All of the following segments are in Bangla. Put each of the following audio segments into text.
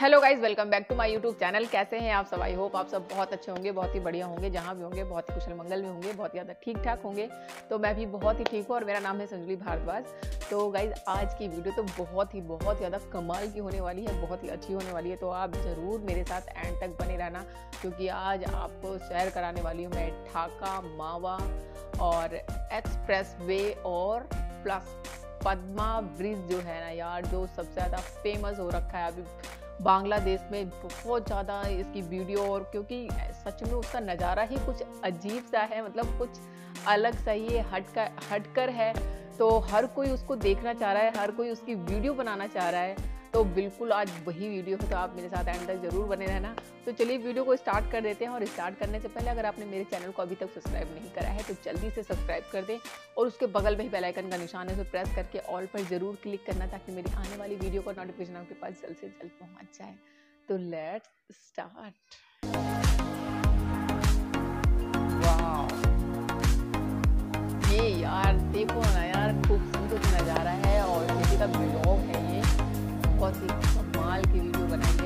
Hello guys welcome back to my YouTube channel कैसे हैं आप सब? आई होप आप सब बहुत अच्छे होंगे, बहुत ही बढ़िया होंगे, जहाँ भी होंगे, बहुत ही कुशल मंगल में होंगे, बहुत ज़्यादा ठीक ठाक होंगे। तो मैं भी बहुत ही ठीक हूँ और मेरा नाम है संजलि भारद्वाज। तो गाइज़ आज की वीडियो तो बहुत ही, बहुत ज़्यादा कमाल की होने वाली है, बहुत ही अच्छी होने वाली है। तो आप ज़रूर मेरे साथ एंड तक बने रहना, क्योंकि आज आपको शेयर कराने वाली हूँ मैं ढाका, मावा और एक्सप्रेस वे और प्लस पद्मा ब्रिज जो है ना यार, जो सबसे ज़्यादा फ़ेमस हो रखा है। अभी बांग्लादेश में बहुत ज़्यादा इसकी वीडियो और क्योंकि सच में उसका नज़ारा ही कुछ अजीब सा है मतलब कुछ अलग सा ही हट कर हट कर है। तो हर कोई उसको देखना चाह रहा है, हर कोई उसकी वीडियो बनाना चाह रहा है। तो बिल्कुल आज वही वीडियो है तो आप मेरे साथ एंड तक ज़रूर बने रहना। तो चलिए वीडियो को स्टार्ट कर देते हैं और स्टार्ट करने से पहले अगर आपने मेरे चैनल को अभी तक सब्सक्राइब नहीं करा है तो जल्दी से सब्सक्राइब कर दें और उसके बगल में ही बेल आइकन का निशान है, उसे प्रेस करके ऑल पर ज़रूर क्लिक करना ताकि मेरी आने वाली वीडियो का नोटिफिकेशन आपके पास जल्द से जल्द पहुँच जाए। तो लेट्स स्टार्ट ये यार, देखो ना यार खूबसूरत नज़ारा है और किसी का ब्लॉग है। ये बहुत ही कमाल की वीडियो बनाई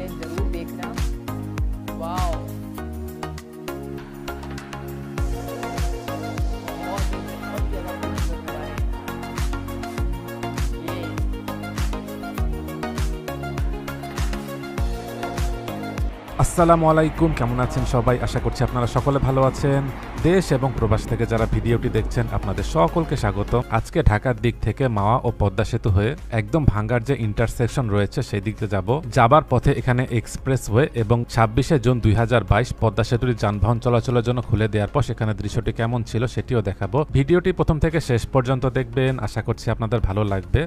আসসালামু আলাইকুম, কেমন আছেন সবাই? আশা করছি আপনারা সকলে ভালো আছেন। দেশ এবং প্রবাস থেকে যারা ভিডিওটি দেখছেন, আপনাদের সকলকে স্বাগত আজকে ঢাকার দিক থেকে মাওয়া ও পদ্মা সেতু হয়ে একদম ভাঙ্গার যে ইন্টারসেকশন রয়েছে, সেই দিক যাব। যাবার পথে এখানে এক্সপ্রেস ওয়ে এবং ছাব্বিশে জুন দুই হাজার বাইশ পদ্মা সেতুর যানবাহন চলাচলের জন্য খুলে দেওয়ার পর সেখানে দৃশ্যটি কেমন ছিল সেটিও দেখাবো। ভিডিওটি প্রথম থেকে শেষ পর্যন্ত দেখবেন। আশা করছি আপনাদের ভালো লাগবে।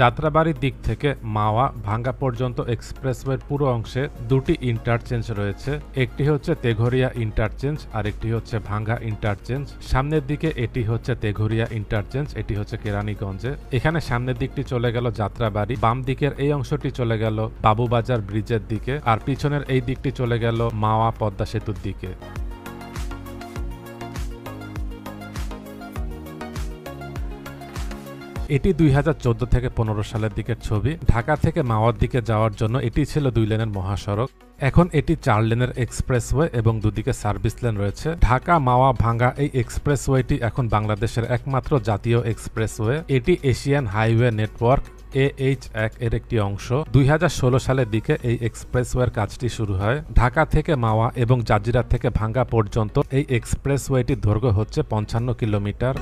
যাত্রাবাড়ির দিক থেকে মাওয়া ভাঙ্গা পর্যন্ত এক্সপ্রেসওয়ের পুরো অংশে দুটি ইন্টারচেঞ্জ রয়েছে। একটি হচ্ছে তেঘরিয়া ইন্টারচেঞ্জ আর একটি হচ্ছে ভাঙ্গা ইন্টারচেঞ্জ। সামনের দিকে এটি হচ্ছে তেঘরিয়া ইন্টারচেঞ্জ, এটি হচ্ছে কেরানীগঞ্জে। এখানে সামনের দিকটি চলে গেল যাত্রাবাড়ি, বাম দিকের এই অংশটি চলে গেল বাবুবাজার ব্রিজের দিকে, আর পিছনের এই দিকটি চলে গেল মাওয়া পদ্মা সেতুর দিকে। এটি দুই হাজার চোদ্দ থেকে পনেরো সালের দিকের ছবি। ঢাকা থেকে মাওয়ার দিকে যাওয়ার জন্য এটি ছিল দুই লেনের মহাসড়ক। এখন এটি চার লেনের এক্সপ্রেসওয়ে এবং দুদিকে সার্ভিস লেন রয়েছে। ঢাকা, মাওয়া, ভাঙ্গা এই এক্সপ্রেসওয়েটি এখন বাংলাদেশের একমাত্র জাতীয় এক্সপ্রেসওয়ে। এটি Asian highway network A H এক এর একটি অংশ। দুই হাজার ষোলো সালের দিকে এই এক্সপ্রেসওয়ের কাজটি শুরু হয়। ঢাকা থেকে মাওয়া এবং জাজিরা থেকে ভাঙ্গা পর্যন্ত এই এক্সপ্রেসওয়েটির দৈর্ঘ্য হচ্ছে পঞ্চান্ন কিলোমিটার।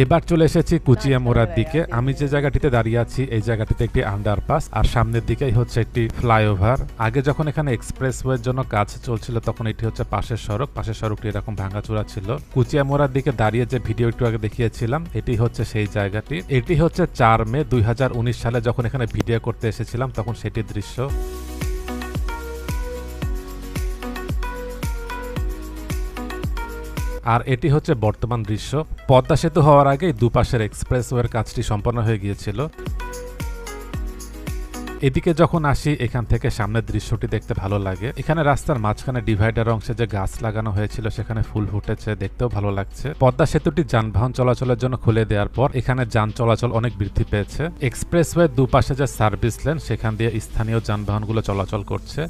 এবার চলে এসেছি কুচিয়া মোড়ার দিকে। আমি যে জায়গাটিতে দাঁড়িয়ে আছি, এই জায়গাটিতে একটি আন্ডারপাস আর সামনের দিকেই হচ্ছে একটি ফ্লাইওভার আগে যখন এখানে এক্সপ্রেসওয়ের জন্য কাজ চলছিল, তখন এটি হচ্ছে পাশের সড়ক। পাশের সড়কটি এরকম ভাঙাচোরা ছিল। কুচিয়া মোড়ার দিকে দাঁড়িয়ে যে ভিডিও একটু আগে দেখিয়েছিলাম, এটি হচ্ছে সেই জায়গাটি। এটি হচ্ছে চার মে দুই হাজার উনিশ সালে যখন এখানে ভিডিও করতে এসেছিলাম, তখন সেটির দৃশ্য। আর এটি হচ্ছে বর্তমান দৃশ্য। পদ্মা সেতু হওয়ার আগেই দুপাশের এক্সপ্রেসওয়ের কাজটি সম্পন্ন হয়ে গিয়েছিল। এদিকে যখন আসি, এখান থেকে সামনের দৃশ্যটি দেখতে ভালো লাগে। এখানে রাস্তার মাঝখানে ডিভাইডার অংশে যে গাছ লাগানো হয়েছিল, সেখানে ফুল ফুটেছে, দেখতেও ভালো লাগছে। পদ্মা সেতুটি যানবাহন চলাচলের জন্য খুলে দেওয়ার পর, এখানে যান চলাচল অনেক বৃদ্ধি পেয়েছে। এক্সপ্রেসওয়ে দুপাশে যে সার্ভিস লেন, সেখান দিয়ে স্থানীয় যানবাহনগুলো চলাচল করছে।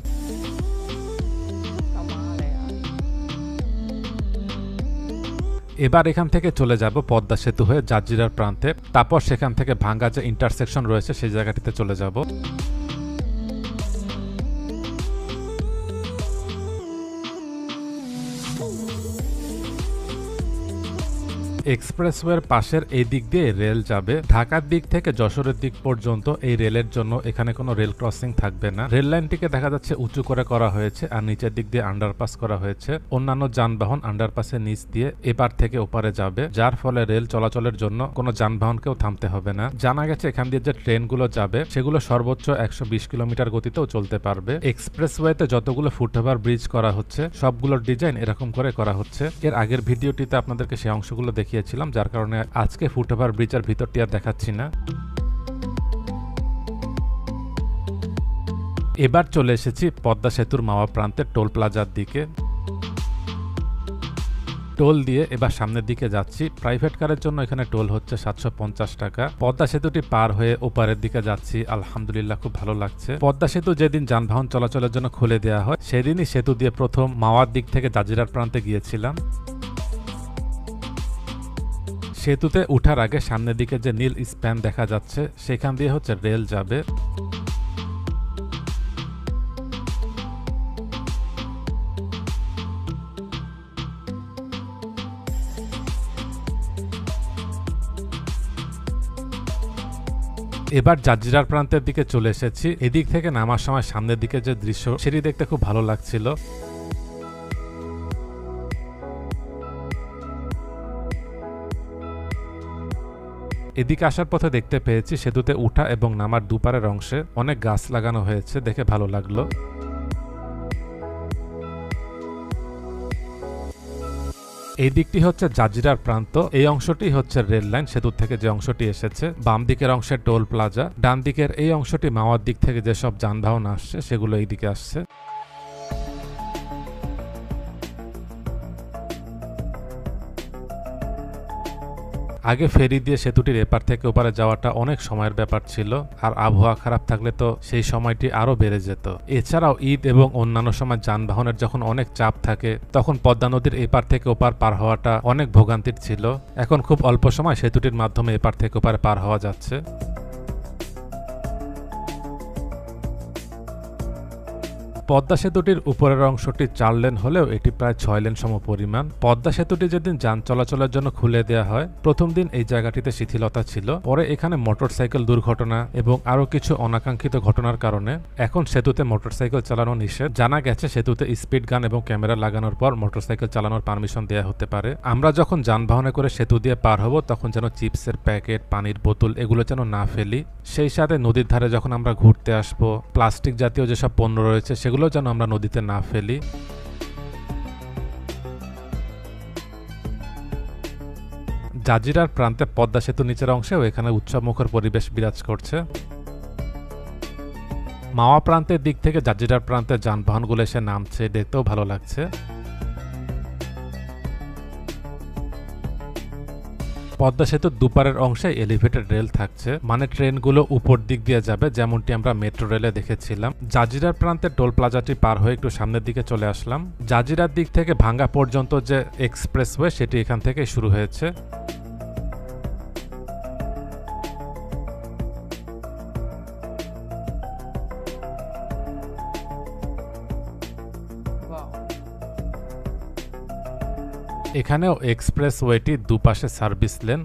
এবার এখান থেকে চলে যাব পদ্মা সেতু হয়ে জাজিরার প্রান্তে। তারপর সেখান থেকে ভাঙ্গা যে ইন্টারসেকশন রয়েছে, সেই জায়গাটিতে চলে যাব। এক্সপ্রেসওয়ের পাশের এই দিক দিয়ে রেল যাবে। ঢাকার দিক থেকে যশোরের দিক পর্যন্ত এই রেলের জন্য এখানে কোনো রেল ক্রসিং থাকবে না। রেল লাইনটিকে দেখা যাচ্ছে উঁচু করে করা হয়েছে আর নিচের দিক দিয়ে আন্ডারপাস করা হয়েছে। অন্যান্য যানবাহন আন্ডারপাসের নিচ দিয়ে এপার থেকে ওপারে যাবে, যার ফলে রেল চলাচলের জন্য কোনো যানবাহনকেও থামতে হবে না। জানা গেছে এখান দিয়ে যে ট্রেনগুলো যাবে, সেগুলো সর্বোচ্চ একশো বিশ কিলোমিটার গতিতেও চলতে পারবে। এক্সপ্রেসওয়েতে যতগুলো ফুটওভার ব্রিজ করা হচ্ছে, সবগুলোর ডিজাইন এরকম করে করা হচ্ছে। এর আগের ভিডিওটিতে আপনাদেরকে সেই অংশগুলো দেখিয়েছিলাম, যার কারণে আজকে ফুটওভার ব্রিজের ভিতরটি আর দেখাচ্ছি না। এবার চলে এসেছি পদ্মা সেতুর মাওয়া প্রান্তের টোল প্লাজার দিকে। টোল দিয়ে এবার সামনের দিকে যাচ্ছি। প্রাইভেট কারের জন্য এখানে টোল হচ্ছে সাতশো পঞ্চাশ টাকা। পদ্মা সেতুটি পার হয়ে ওপারের দিকে যাচ্ছি। আলহামদুলিল্লাহ খুব ভালো লাগছে। পদ্মা সেতু যেদিন যানবাহন চলাচলের জন্য খুলে দেওয়া হয়, সেদিনই সেতু দিয়ে প্রথম মাওয়ার দিক থেকে জাজিরার প্রান্তে গিয়েছিলাম। সেতুতে উঠার আগে সামনের দিকে যে নীল স্প্যান দেখা যাচ্ছে, সেখান দিয়ে হচ্ছে রেল যাবে। এবার জাজিরার প্রান্তের দিকে চলে এসেছি। এদিক থেকে নামার সময় সামনের দিকে যে দৃশ্য, সেটি দেখতে খুব ভালো লাগছিল। এদিকে আসার পথে দেখতে পেয়েছি সেতুতে উঠা এবং নামার দুপারের অংশে অনেক গাছ লাগানো হয়েছে দেখে ভালো লাগল। এই দিকটি হচ্ছে জাজিরার প্রান্ত, এই অংশটি হচ্ছে রেল লাইন সেতু থেকে যে অংশটি এসেছে, বাম দিকের অংশে টোল প্লাজা, ডান দিকের এই অংশটি মাওয়ার দিক থেকে যেসব যানবাহন আসছে সেগুলো এই দিকে আসছে। আগে ফেরি দিয়ে সেতুটির এপার থেকে ওপারে যাওয়াটা অনেক সময়ের ব্যাপার ছিল, আর আবহাওয়া খারাপ থাকলে তো সেই সময়টি আরও বেড়ে যেত। এছাড়াও ঈদ এবং অন্যান্য সময় যানবাহনের যখন অনেক চাপ থাকে, তখন পদ্মা নদীর এপার থেকে ওপার পার হওয়াটা অনেক ভোগান্তির ছিল। এখন খুব অল্প সময় সেতুটির মাধ্যমে এপার থেকে ওপারে পার হওয়া যাচ্ছে। পদ্মা সেতুটির উপরের অংশটি চার লেন হলেও এটি প্রায় ছয় লেন সম পরিমাণ। পদ্মা সেতুটি যেদিন যান চলাচলের জন্য খুলে দেওয়া হয়, প্রথম দিন এই জায়গাটিতে শিথিলতা ছিল। পরে এখানে মোটরসাইকেল দুর্ঘটনা এবং আরও কিছু অনাকাঙ্ক্ষিত ঘটনার কারণে এখন সেতুতে মোটরসাইকেল চালানো নিষেধ। জানা গেছে সেতুতে স্পিড গান এবং ক্যামেরা লাগানোর পর মোটরসাইকেল চালানোর পারমিশন দেওয়া হতে পারে। আমরা যখন যানবাহনে করে সেতু দিয়ে পার হব, তখন যেন চিপসের প্যাকেট, পানির বোতল এগুলো যেন না ফেলি। সেই সাথে নদীর ধারে যখন আমরা ঘুরতে আসব, প্লাস্টিক জাতীয় যেসব পণ্য রয়েছে, সেগুলো যেন আমরা নদীতে না ফেলি। জাজিরার প্রান্তে পদ্মা সেতু নিচের অংশেও এখানে উৎসবমুখর পরিবেশ বিরাজ করছে। মাওয়া প্রান্তের দিক থেকে জাজিরার প্রান্তে যানবাহনগুলো এসে নামছে, দেখতেও ভালো লাগছে। পদ্মা সেতুর দুপারের অংশে এলিভেটেড রেল থাকছে। মানে ট্রেনগুলো উপর দিক দিয়ে যাবে, যেমনটি আমরা মেট্রো রেলে দেখেছিলাম। জাজিরার প্রান্তে টোল প্লাজাটি পার হয়ে একটু সামনের দিকে চলে আসলাম। জাজিরার দিক থেকে ভাঙ্গা পর্যন্ত যে এক্সপ্রেসওয়ে সেটি এখান থেকে শুরু হয়েছে। এখানেও এক্সপ্রেস এক্সপ্রেসওয়েটি দুপাশে সার্ভিস লেন।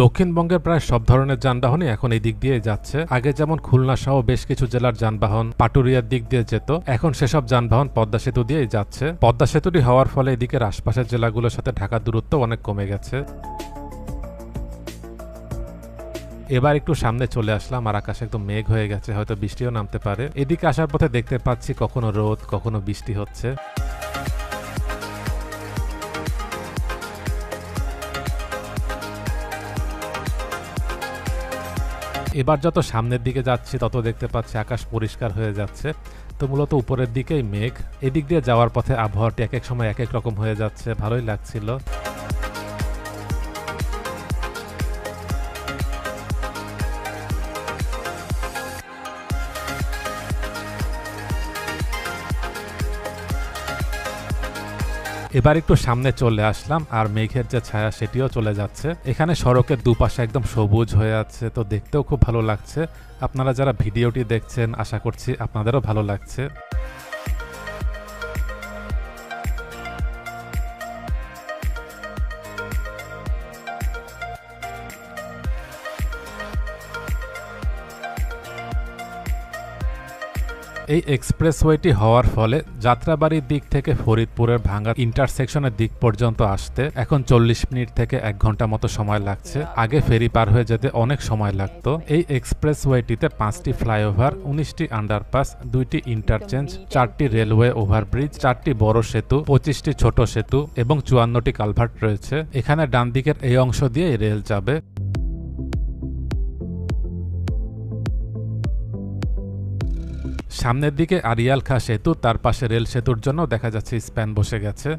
দক্ষিণবঙ্গের প্রায় সব ধরনের যানবাহনই এখন এই দিক দিয়ে যাচ্ছে। আগে যেমন খুলনা সহ বেশ কিছু জেলার যানবাহন পাটুরিয়ার দিক দিয়ে যেত, এখন সেসব যানবাহন পদ্মা সেতু দিয়েই যাচ্ছে। পদ্মা সেতুটি হওয়ার ফলে এদিকের আশপাশের জেলাগুলোর সাথে ঢাকার দূরত্ব অনেক কমে গেছে। এবার একটু সামনে চলে আসলাম আর আকাশে একদম মেঘ হয়ে গেছে, হয়তো বৃষ্টিও নামতে পারে। এদিকে আসার পথে দেখতে পাচ্ছি কখনো রোদ, কখনো বৃষ্টি হচ্ছে। এবার যত সামনের দিকে যাচ্ছি, তত দেখতে পাচ্ছি আকাশ পরিষ্কার হয়ে যাচ্ছে। তো মূলত উপরের দিকেই মেঘ, এদিক দিয়ে যাওয়ার পথে আবহাওয়াটি এক এক সময় এক এক রকম হয়ে যাচ্ছে, ভালোই লাগছিল। এবার একটু সামনে চলে আসলাম আর মেঘের যে ছায়া সেটিও চলে যাচ্ছে। এখানে সড়কের দুপাশে একদম সবুজ হয়ে আছে, তো দেখতেও খুব ভালো লাগছে। আপনারা যারা ভিডিওটি দেখছেন, আশা করছি আপনাদেরও ভালো লাগছে। এই এক্সপ্রেসওয়েটি হওয়ার ফলে যাত্রাবাড়ির দিক থেকে ফরিদপুরের ভাঙ্গা ইন্টারসেকশনের দিক পর্যন্ত আসতে এখন চল্লিশ মিনিট থেকে এক ঘণ্টা মতো সময় লাগছে। আগে ফেরি পার হয়ে যেতে অনেক সময় লাগতো। এই এক্সপ্রেসওয়েটিতে পাঁচটি ফ্লাইওভার, উনিশটি আন্ডারপাস, দুইটি ইন্টারচেঞ্জ, চারটি রেলওয়ে ওভারব্রিজ, চারটি বড় সেতু, পঁচিশটি ছোট সেতু এবং চুয়ান্নটি কালভার্ট রয়েছে। এখানে ডান দিকের এই অংশ দিয়ে রেল যাবে। সামনের দিকে আরিয়াল খা সেতু, তার পাশে রেল সেতুর জন্য দেখা যাচ্ছে স্প্যান বসে গেছে।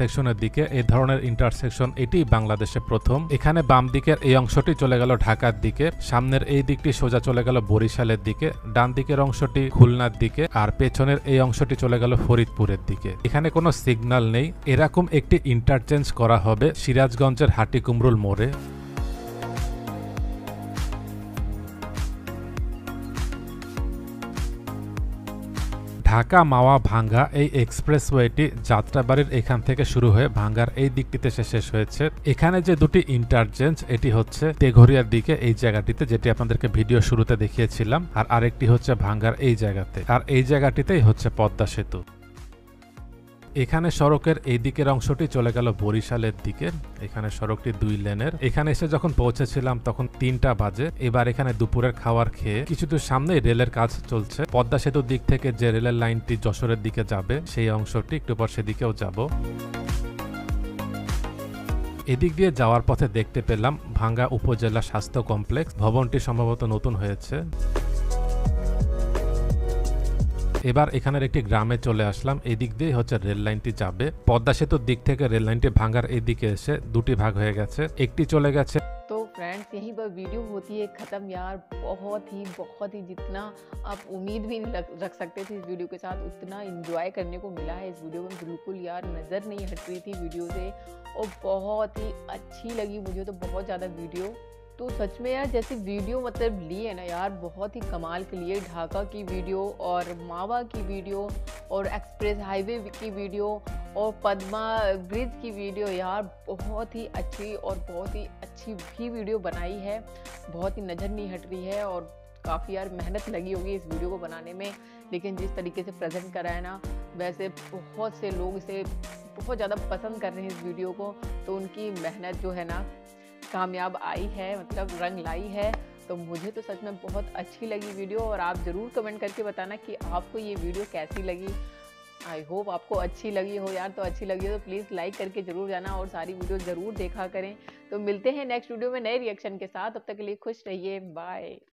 ইন্টারসেকশনের দিকে এ ধরনের ইন্টারসেকশন এটি বাংলাদেশে প্রথম। এখানে বাম দিকের এই অংশটি চলে গেল ঢাকার দিকে, সামনের এই দিকটি সোজা চলে গেল বরিশালের দিকে, ডান দিকের অংশটি খুলনার দিকে, আর পেছনের এই অংশটি চলে গেল ফরিদপুরের দিকে। এখানে কোনো সিগন্যাল নেই, এরকম একটি ইন্টারচেঞ্জ করা হবে সিরাজগঞ্জের হাটিকুমরুল মোড়ে। ঢাকা মাওয়া ভাঙ্গা এই এক্সপ্রেসওয়েটি যাত্রাবাড়ির এখান থেকে শুরু হয়ে ভাঙ্গার এই দিকটিতে সে শেষ হয়েছে। এখানে যে দুটি ইন্টারচেঞ্জ এটি হচ্ছে তেঘরিয়ার দিকে এই জায়গাটিতে, যেটি আপনাদেরকে ভিডিও শুরুতে দেখিয়েছিলাম, আর আরেকটি হচ্ছে ভাঙ্গার এই জায়গাতে। আর এই জায়গাটিতেই হচ্ছে পদ্মা সেতু। এখানে সড়কের এই দিকের অংশটি চলে গেল বরিশালের দিকে। এখানে সড়কটি দুই লেনের। এখানে এসে যখন পৌঁছেছিলাম তখন তিনটা বাজে। এবার এখানে দুপুরের খাওয়ার খেয়ে কিছু দূর সামনে রেলের কাজ চলছে। পদ্মা সেতুর দিক থেকে যে রেলের লাইনটি যশোরের দিকে যাবে, সেই অংশটি একটু পর সেদিকেও যাব। এদিক দিয়ে যাওয়ার পথে দেখতে পেলাম ভাঙ্গা উপজেলা স্বাস্থ্য কমপ্লেক্স। ভবনটি সম্ভবত নতুন হয়েছে। এবার এখানের একটি গ্রামে চলে আসলাম এদিক দিয়ে হচ্ছে রেল লাইনটি যাবে পদ্মা সেতুর দিক থেকে রেল লাইনটি ভাঙ্গার এদিকে এসে দুটি ভাগ হয়ে গেছে একটি চলে গেছে तो फ्रेंड्स यहीं पर वीडियो होती है ख़त्म यार बहुत ही बहुत ही जितना आप उम्मीद भी नहीं रख, रख सकते थे इस वीडियो के साथ उतना इंजॉय करने को मिला है इस वीडियो में बिल्कुल यार नज़र नहीं हट रही थी वीडियो से और बहुत ही अच्छी लगी मुझे तो बहुत ज़्यादा वीडियो तो सच में यार, जैसे वीडियो मतलब ली है ना यार, बहुत ही कमाल के लिए। ढाका की वीडियो और मावा की वीडियो और एक्सप्रेस हाईवे की वीडियो और पद्मा ब्रिज की वीडियो यार, बहुत ही अच्छी और बहुत ही अच्छी भी वीडियो बनाई है। बहुत ही नज़र नहीं हट रही है और काफ़ी यार मेहनत लगी होगी इस वीडियो को बनाने में। लेकिन जिस तरीके से प्रेजेंट करा है ना, वैसे बहुत से लोग इसे बहुत ज़्यादा पसंद कर रहे हैं इस वीडियो को। तो उनकी मेहनत जो है ना कामयाब आई है मतलब रंग लाई है तो मुझे तो सच में बहुत अच्छी लगी वीडियो और आप ज़रूर कमेंट करके बताना कि आपको ये वीडियो कैसी लगी। आई होप आपको अच्छी लगी हो यार तो अच्छी लगी हो तो प्लीज़ लाइक करके ज़रूर जाना और सारी वीडियो ज़रूर देखा करें। तो मिलते हैं नेक्स्ट वीडियो में नए रिएक्शन के साथ अब तक के लिए खुश रहिए बाय